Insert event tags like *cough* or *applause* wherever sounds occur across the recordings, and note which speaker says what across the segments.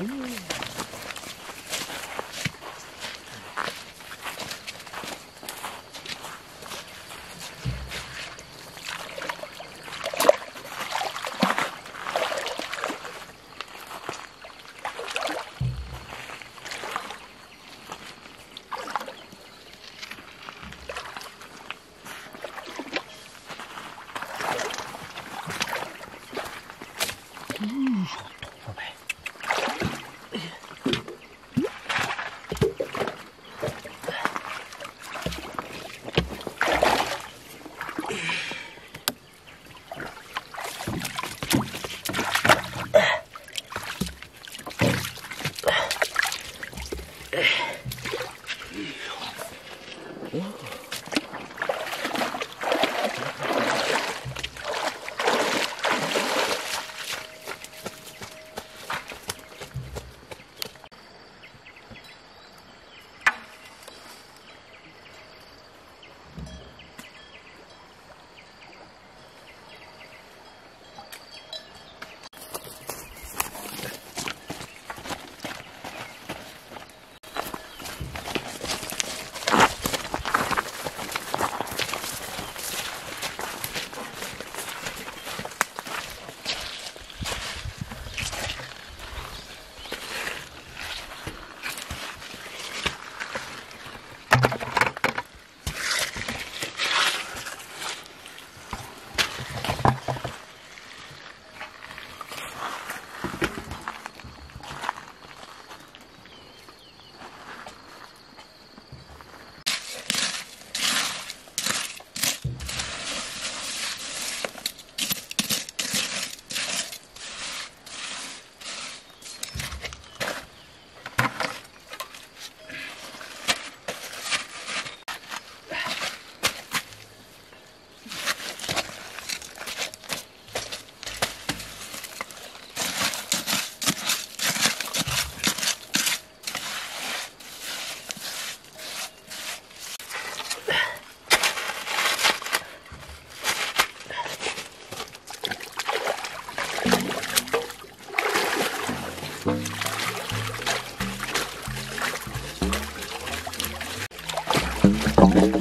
Speaker 1: Ooh. Whoa. Gracias.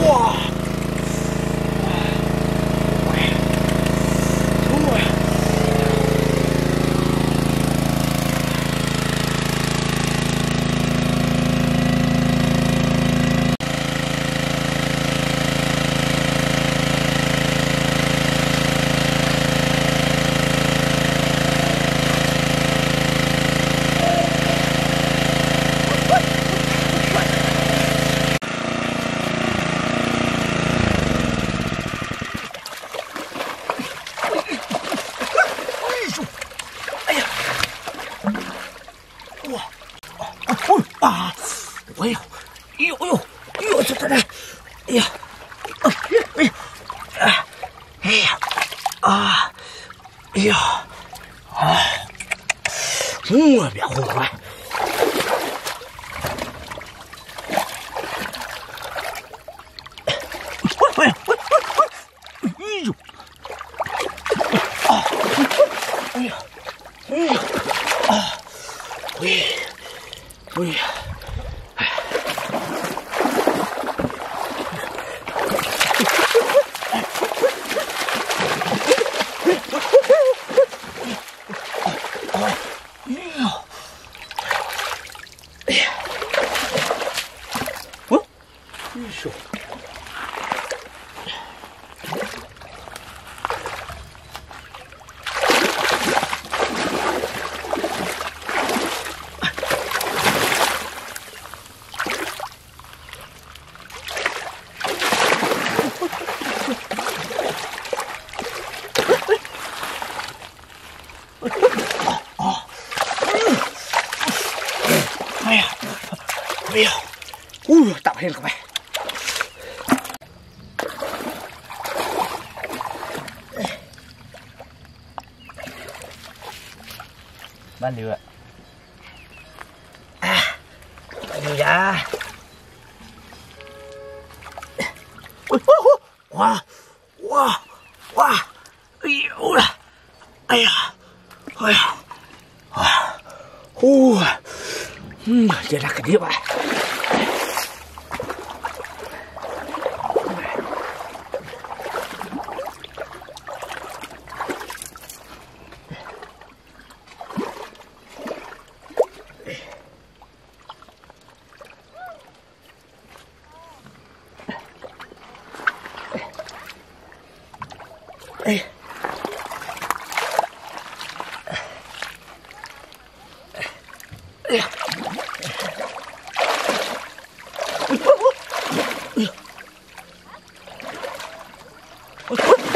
Speaker 1: 哇。哎呀，哎，特别痛快。女人。哇哇哇哇！哎呦了！哎呀！哎呀！哇！呼！嗯，这俩肯定完。What? *laughs*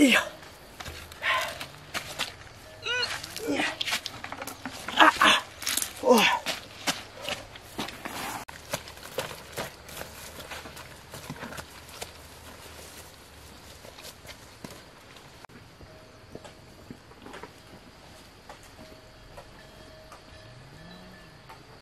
Speaker 1: Yeah.